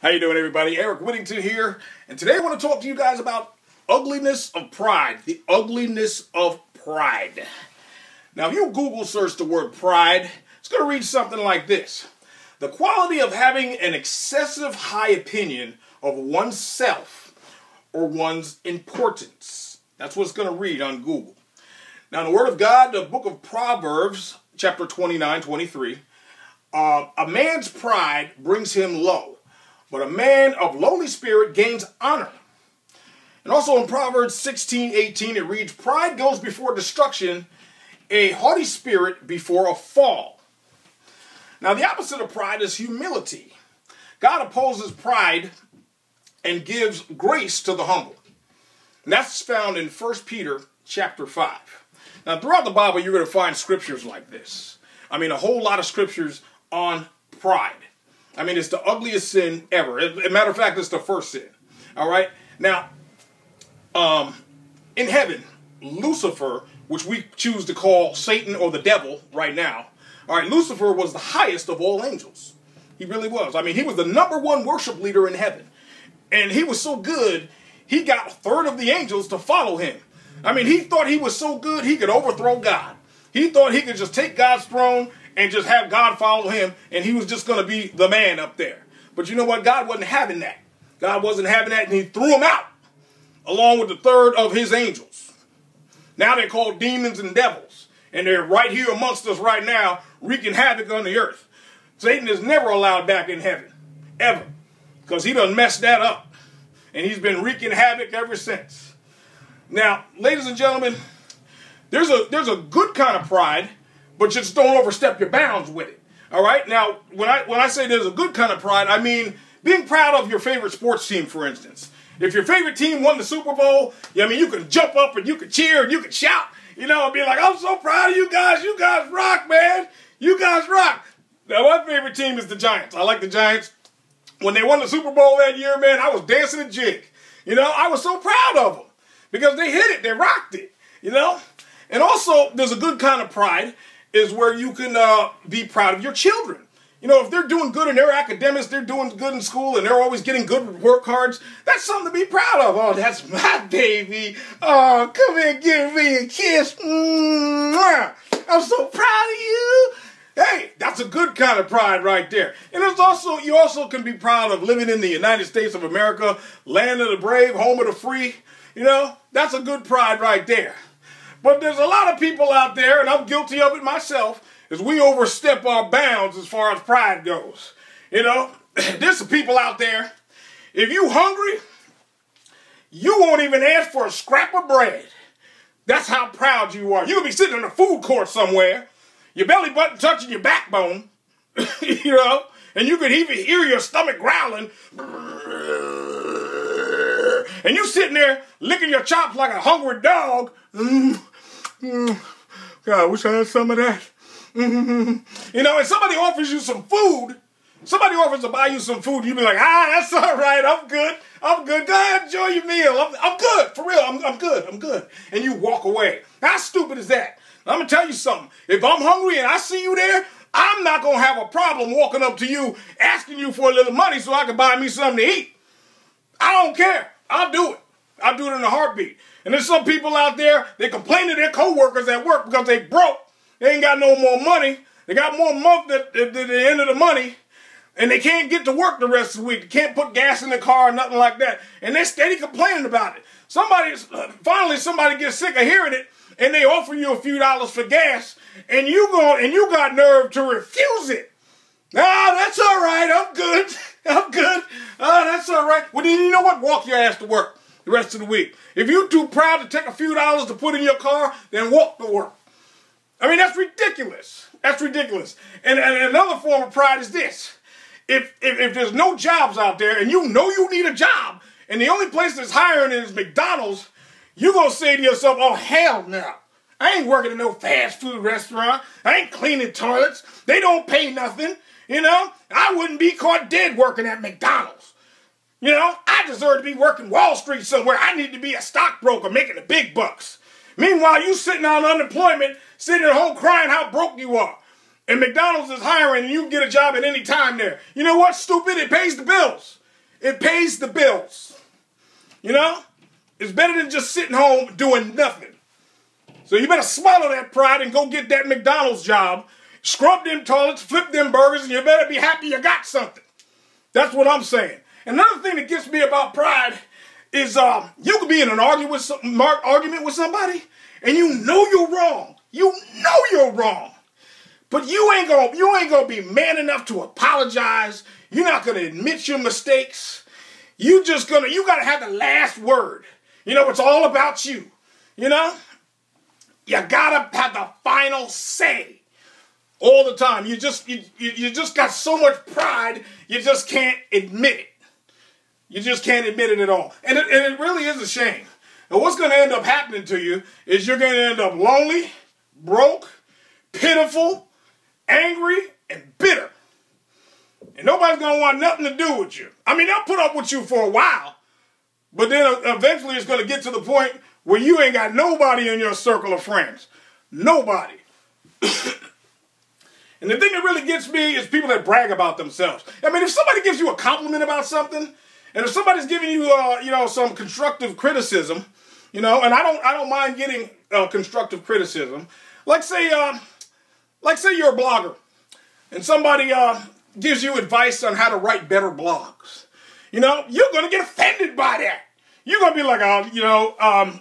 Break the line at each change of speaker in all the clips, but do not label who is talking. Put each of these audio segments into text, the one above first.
How you doing, everybody? Eric Whittington here, and today I want to talk to you guys about ugliness of pride. The ugliness of pride. Now, if you Google search the word pride, it's going to read something like this. The quality of having an excessive high opinion of oneself or one's importance. That's what it's going to read on Google. Now, in the Word of God, the book of Proverbs, chapter 29, 23, uh, a man's pride brings him low but a man of lowly spirit gains honor. And also in Proverbs 16, 18, it reads, Pride goes before destruction, a haughty spirit before a fall. Now, the opposite of pride is humility. God opposes pride and gives grace to the humble. And that's found in 1 Peter chapter 5. Now, throughout the Bible, you're going to find scriptures like this. I mean, a whole lot of scriptures on pride. I mean, it's the ugliest sin ever. As a matter of fact, it's the first sin. All right. Now, um, in heaven, Lucifer, which we choose to call Satan or the devil right now, all right, Lucifer was the highest of all angels. He really was. I mean, he was the number one worship leader in heaven. And he was so good, he got a third of the angels to follow him. I mean, he thought he was so good, he could overthrow God. He thought he could just take God's throne and just have God follow him, and he was just going to be the man up there. But you know what? God wasn't having that. God wasn't having that, and he threw him out along with the third of his angels. Now they're called demons and devils, and they're right here amongst us right now, wreaking havoc on the earth. Satan is never allowed back in heaven, ever, because he done messed that up, and he's been wreaking havoc ever since. Now, ladies and gentlemen, there's a there's a good kind of pride but just don't overstep your bounds with it. All right. Now, when I when I say there's a good kind of pride, I mean being proud of your favorite sports team, for instance. If your favorite team won the Super Bowl, I mean, you can jump up and you can cheer and you can shout, you know, and be like, "I'm so proud of you guys. You guys rock, man. You guys rock." Now, my favorite team is the Giants. I like the Giants. When they won the Super Bowl that year, man, I was dancing a jig. You know, I was so proud of them because they hit it, they rocked it. You know, and also there's a good kind of pride is where you can uh, be proud of your children. You know, if they're doing good in their academics, they're doing good in school, and they're always getting good work cards, that's something to be proud of. Oh, that's my baby. Oh, come here, give me a kiss. Mwah. I'm so proud of you. Hey, that's a good kind of pride right there. And it's also, you also can be proud of living in the United States of America, land of the brave, home of the free. You know, that's a good pride right there. But there's a lot of people out there, and I'm guilty of it myself, is we overstep our bounds as far as pride goes. You know, there's some people out there, if you hungry, you won't even ask for a scrap of bread. That's how proud you are. You'll be sitting in a food court somewhere, your belly button touching your backbone, you know, and you could even hear your stomach growling. And you sitting there licking your chops like a hungry dog. Mm, God, I wish I had some of that. Mm-hmm. You know, and somebody offers you some food, somebody offers to buy you some food, you be like, ah, that's all right, I'm good, I'm good, go ahead, enjoy your meal, I'm, I'm good, for real, I'm, I'm good, I'm good. And you walk away. How stupid is that? I'm gonna tell you something. If I'm hungry and I see you there, I'm not gonna have a problem walking up to you asking you for a little money so I can buy me something to eat. I don't care. I'll do it. I'll do it in a heartbeat. And there's some people out there, they complain to their coworkers at work because they broke. They ain't got no more money. They got more month at the end of the money. And they can't get to work the rest of the week. They can't put gas in the car or nothing like that. And they're steady complaining about it. Somebody, finally somebody gets sick of hearing it and they offer you a few dollars for gas and you go and you got nerve to refuse it. Ah, that's all right. I'm good. I'm good. Ah, that's all right. Well, then you know what? Walk your ass to work the rest of the week. If you're too proud to take a few dollars to put in your car, then walk to work. I mean, that's ridiculous. That's ridiculous. And, and another form of pride is this. If, if, if there's no jobs out there and you know you need a job, and the only place that's hiring is McDonald's, you're going to say to yourself, oh, hell no. I ain't working in no fast food restaurant. I ain't cleaning toilets. They don't pay nothing. You know, I wouldn't be caught dead working at McDonald's. You know, I deserve to be working Wall Street somewhere. I need to be a stockbroker making the big bucks. Meanwhile, you sitting on unemployment, sitting at home crying how broke you are. And McDonald's is hiring and you can get a job at any time there. You know what, stupid? It pays the bills. it pays the bills. You know? It's better than just sitting home doing nothing. So you better swallow that pride and go get that McDonald's job, scrub them toilets, flip them burgers, and you better be happy you got something. That's what I'm saying. Another thing that gets me about pride is um, you could be in an argument with some, argument with somebody, and you know you're wrong. You know you're wrong. But you ain't gonna you ain't gonna be man enough to apologize. You're not gonna admit your mistakes. You just gonna you gotta have the last word. You know, it's all about you. You know? You gotta have the final say all the time. You just you, you just got so much pride, you just can't admit it. You just can't admit it at all. And it, and it really is a shame. And what's going to end up happening to you is you're going to end up lonely, broke, pitiful, angry, and bitter. And nobody's going to want nothing to do with you. I mean, they'll put up with you for a while, but then eventually it's going to get to the point where you ain't got nobody in your circle of friends. Nobody. and the thing that really gets me is people that brag about themselves. I mean, if somebody gives you a compliment about something, and if somebody's giving you, uh, you know, some constructive criticism, you know, and I don't, I don't mind getting uh, constructive criticism. Like say, uh, like say you're a blogger, and somebody uh, gives you advice on how to write better blogs. You know, you're gonna get offended by that. You're gonna be like, oh, you know, um,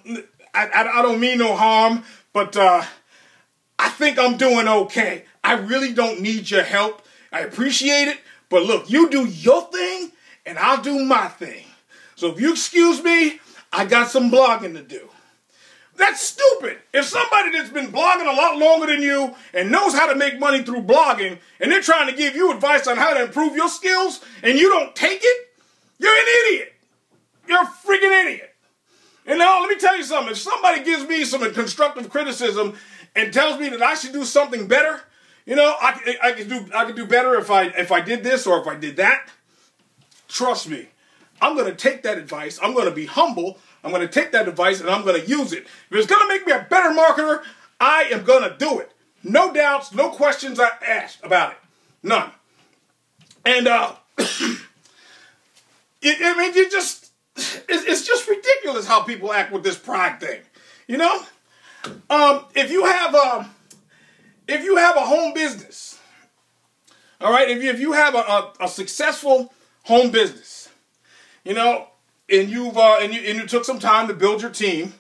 I, I, I, don't mean no harm, but uh, I think I'm doing okay. I really don't need your help. I appreciate it, but look, you do your thing, and I'll do my thing. So if you excuse me, I got some blogging to do. That's stupid. If somebody that's been blogging a lot longer than you and knows how to make money through blogging and they're trying to give you advice on how to improve your skills and you don't take it, you're an idiot. You're a freaking idiot. And now let me tell you something. If somebody gives me some constructive criticism and tells me that I should do something better, you know, I, I could do I could do better if I if I did this or if I did that. Trust me, I'm going to take that advice. I'm going to be humble. I'm going to take that advice and I'm going to use it. If it's going to make me a better marketer, I am going to do it. No doubts, no questions I asked about it. None. And, uh, it, I mean, you just, it's, it's just ridiculous how people act with this pride thing. You know? Um, if you have, um, if you have a home business, all right, if you, if you have a, a, a successful home business, you know, and you've uh, and you and you took some time to build your team,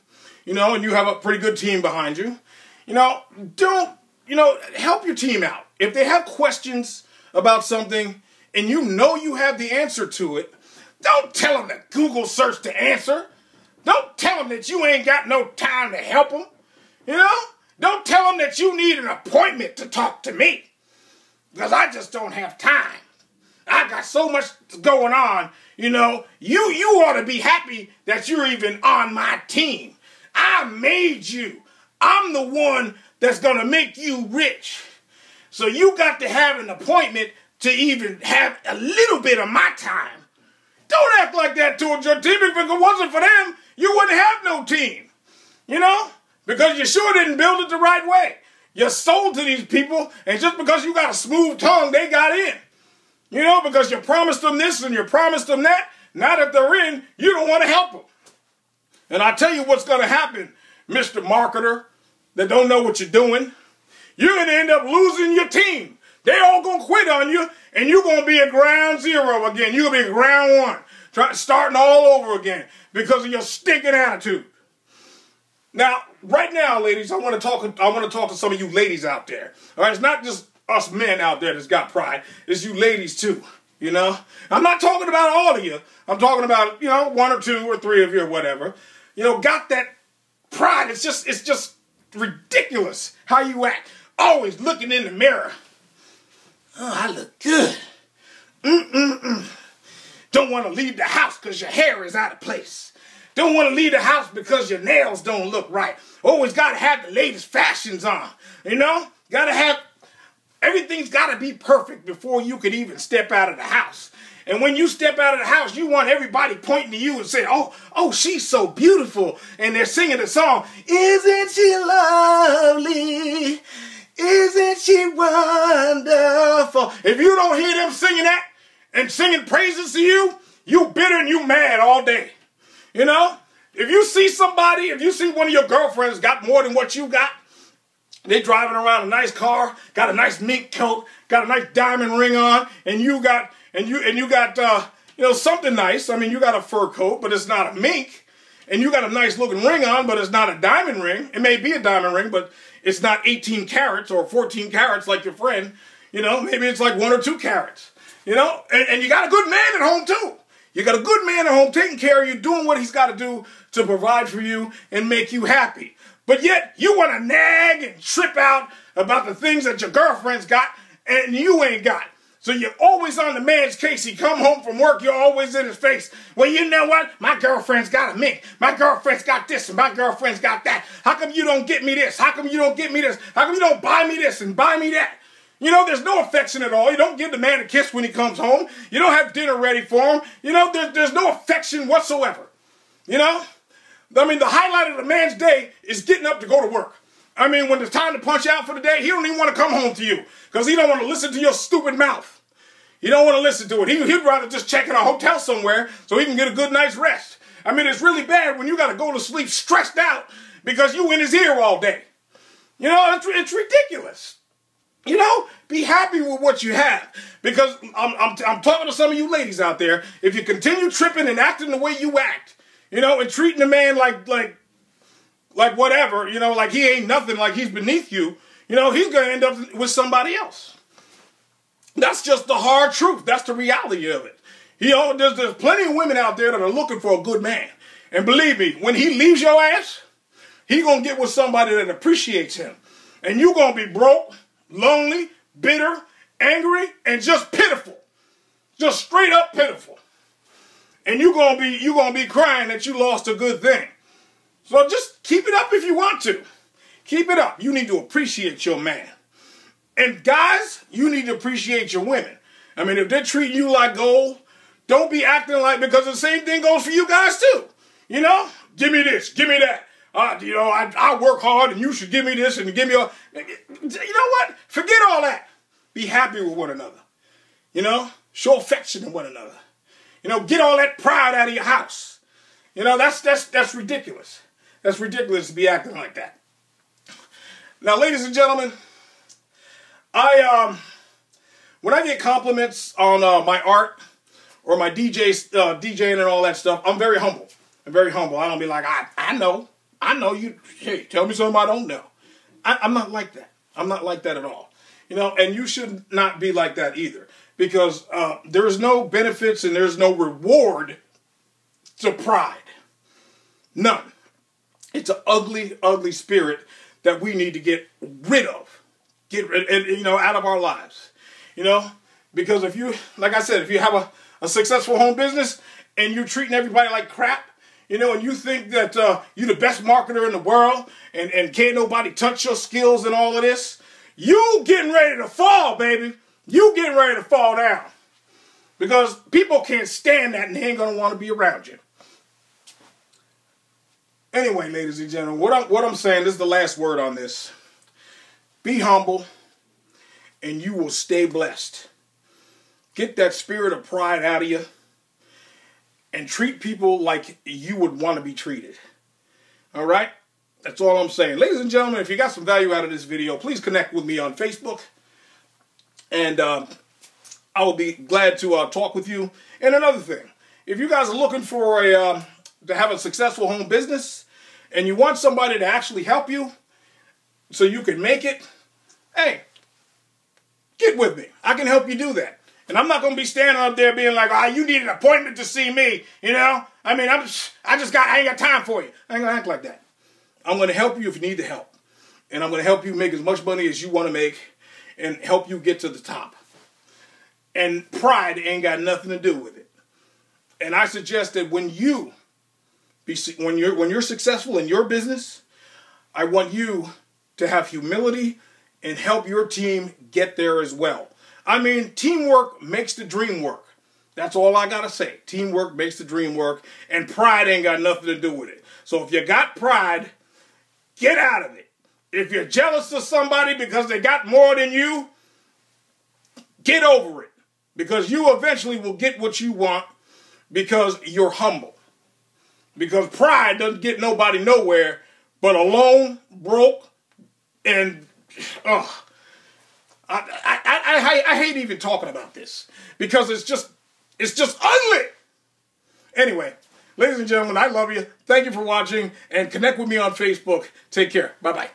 you know, and you have a pretty good team behind you, you know, don't you know help your team out if they have questions about something and you know you have the answer to it. Don't tell them to Google search the answer. Don't tell them that you ain't got no time to help them. You know, don't tell them that you need an appointment to talk to me because I just don't have time. I got so much going on. You know, you you ought to be happy that you're even on my team. I made you. I'm the one that's to make you rich. So you got to have an appointment to even have a little bit of my time. Don't act like that towards your team. If it wasn't for them, you wouldn't have no team. You know? Because you sure didn't build it the right way. You sold to these people, and just because you got a smooth tongue, they got in. You know, because you promised them this and you promised them that. Now that they're in, you don't want to help them. And I tell you what's going to happen, Mr. Marketer, that don't know what you're doing. You're going to end up losing your team. They're all going to quit on you, and you're going to be at ground zero again. To be ground one, try, starting all over again because of your stinking attitude. Now, right now, ladies, I want to talk. I want to talk to some of you ladies out there. All right, it's not just us men out there that's got pride. It's you ladies too. You know, I'm not talking about all of you. I'm talking about you know one or two or three of you or whatever. You know, got that pride. It's just it's just ridiculous how you act. Always looking in the mirror. Oh, I look good. Mm-mm-mm. Don't want to leave the house because your hair is out of place. Don't want to leave the house because your nails don't look right. Always got to have the latest fashions on. You know, got to have Everything's got to be perfect before you could even step out of the house. And when you step out of the house, you want everybody pointing to you and saying, "Oh, oh, she's so beautiful," and they're singing the song, "Isn't she lovely? Isn't she wonderful?" If you don't hear them singing that and singing praises to you, you bitter and you mad all day. You know, if you see somebody, if you see one of your girlfriends got more than what you got, they driving around a nice car, got a nice mink coat, got a nice diamond ring on, and you got and you and you got uh, you know something nice. I mean, you got a fur coat, but it's not a mink, and you got a nice looking ring on, but it's not a diamond ring. It may be a diamond ring, but it's not 18 carats or 14 carats like your friend. You know, maybe it's like one or two carats. You know, and, and you got a good man at home too. You got a good man at home taking care of you, doing what he's got to do to provide for you and make you happy. But yet you want to nag and trip out about the things that your girlfriend's got and you ain't got. So you're always on the man's case. He come home from work, you're always in his face. Well, you know what? My girlfriend's got a mink. My girlfriend's got this and my girlfriend's got that. How come you don't get me this? How come you don't get me this? How come you don't buy me this and buy me that? You know, there's no affection at all. You don't give the man a kiss when he comes home. You don't have dinner ready for him. You know, there, there's no affection whatsoever. You know? I mean, the highlight of the man's day is getting up to go to work. I mean, when it's time to punch out for the day, he don't even want to come home to you because he don't want to listen to your stupid mouth. He don't want to listen to it. He, would rather just check in a hotel somewhere so he can get a good night's rest. I mean, it's really bad when you got to go to sleep stressed out because you in his ear all day. You know, it's, it's ridiculous. You know, be happy with what you have. Because I'm, I'm, I'm talking to some of you ladies out there. If you continue tripping and acting the way you act, you know, and treating a man like like like whatever, you know, like he ain't nothing, like he's beneath you, you know, he's gonna end up with somebody else. That's just the hard truth. That's the reality of it. You know, there's, there's plenty of women out there that are looking for a good man. And believe me, when he leaves your ass, he gonna get with somebody that appreciates him. And you gonna be broke, lonely, bitter, angry, and just pitiful. Just straight up pitiful and you're gonna be you're gonna be crying that you lost a good thing. So just keep it up if you want to. Keep it up. You need to appreciate your man. And guys, you need to appreciate your women. I mean, if they're treating you like gold, don't be acting like because the same thing goes for you guys too. You know, give me this, give me that. Uh, you know, I, I work hard and you should give me this and give me a. You know what? Forget all that. Be happy with one another. You know, show affection to one another. You know, get all that pride out of your house. You know, that's that's that's ridiculous. That's ridiculous to be acting like that. Now, ladies and gentlemen, I um when I get compliments on uh, my art or my DJ uh, DJing and all that stuff, I'm very humble. I'm very humble. I don't be like, I I know, I know you. Hey, tell me something I don't know. I, I'm not like that. I'm not like that at all. You know, and you should not be like that either because uh, there's no benefits and there's no reward to pride. None. It's an ugly, ugly spirit that we need to get rid of, get rid, and, you know, out of our lives. You know, because if you, like I said, if you have a, a successful home business and you're treating everybody like crap, you know, and you think that uh, you're the best marketer in the world and, and can't nobody touch your skills and all of this, you getting ready to fall, baby you getting ready to fall down. Because people can't stand that and they ain't to want to be around you. Anyway, ladies and gentlemen, what I'm, what I'm saying, this is the last word on this. Be humble and you will stay blessed. Get that spirit of pride out of you and treat people like you would want to be treated. All right? That's all I'm saying. Ladies and gentlemen, if you got some value out of this video, please connect with me on Facebook and uh, I will be glad to uh, talk with you. And another thing, if you guys are looking for a uh, to have a successful home business and you want somebody to actually help you so you can make it, hey, get with me. I can help you do that. And I'm not going to be standing up there being like, ah, oh, you need an appointment to see me. You know, I mean, I'm just, I just got, I ain't got time for you. I ain't to act like that. I'm going to help you if you need the help. And I'm going to help you make as much money as you want to make and help you get to the top. And pride ain't got nothing to do with it. And I suggest that when you be when you're when you're successful in your business, I want you to have humility and help your team get there as well. I mean, teamwork makes the dream work. That's all I got to say. Teamwork makes the dream work, and pride ain't got nothing to do with it. So if you got pride, get out of it. If you're jealous of somebody because they got more than you, get over it. Because you eventually will get what you want because you're humble. Because pride doesn't get nobody nowhere but alone, broke, and ugh. I, I, I, I, hate even talking about this because it's just it's just ugly. Anyway, ladies and gentlemen, I love you. Thank you for watching and connect with me on Facebook. Take care. Bye bye.